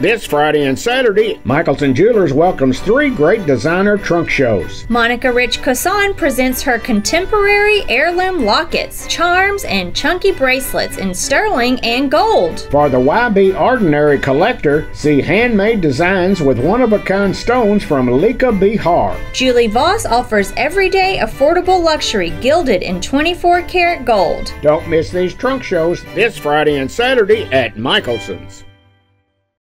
This Friday and Saturday, Michelson Jewelers welcomes three great designer trunk shows. Monica Rich Kosann presents her contemporary heirloom lockets, charms, and chunky bracelets in sterling and gold. For the YB Ordinary Collector, see handmade designs with one of a kind stones from Lika Behar. Julie Vos offers everyday affordable luxury gilded in 24 karat gold. Don't miss these trunk shows this Friday and Saturday at Michelson's.